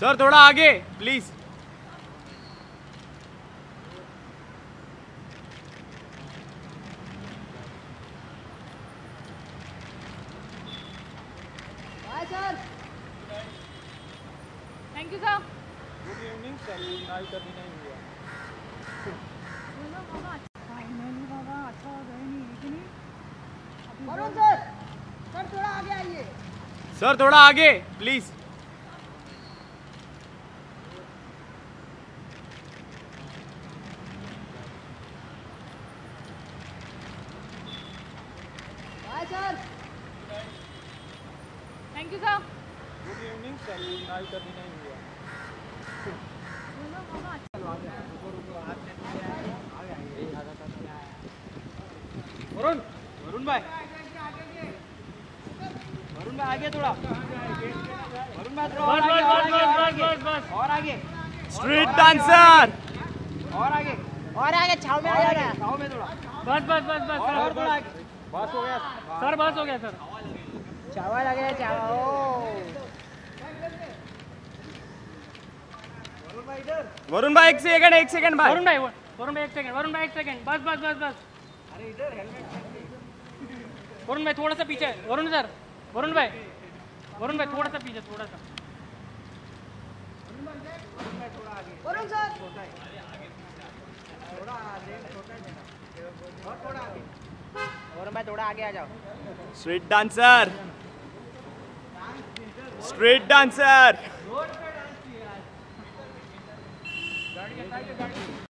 Sir थोड़ा आगे please thank you sir. Good evening sir night अभी नहीं हुआ फाइनली बाबा अच्छा हो गए नहीं एक वरुण सर सर थोड़ा आगे आइए। सर थोड़ा आगे please thank you sir good evening sir night अभी नहीं हुआ वरुण वरुण भाई आगे थोड़ा। वरुण और आगे स्ट्रीट डांसर और आगे। और आगे छाव में आ जाना आओ में थोड़ा। बस बस बस बस और और थोड़ा आगे। बस हो गया। सर बस हो गया सर। चावा लगे चावा वरुण भाई एक सेकंड एक सेकंड भाई। वरुण भाई वरुण भाई एक सेकंड वरुण भाई एक सेकंड बस बस बस बस। अरे इधर हेलमेट वरुण भाई थोड़ा सा पीछे। वरुण सर। वरुण भाई वरुण भाई थोड़ा सा पीछे थोड़ा सा। वरुण सर। वरुण भाई थोड़ा आगे आ जाओ। Street dancer street dancer